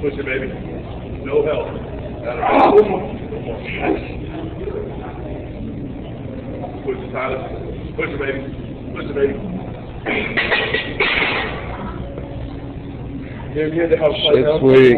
Push it, baby. No help. Push it, Tyler. Push it, baby. Push it, baby. You're here to help Shit, sweet.